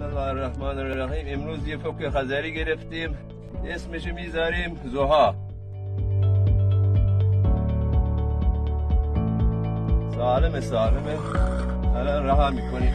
بسم الله الرحمن الرحیم. امروز یه فوک خزری گرفتیم. اسمش می‌ذاریم زوها. سالم سالمه الان رها می‌کنیم.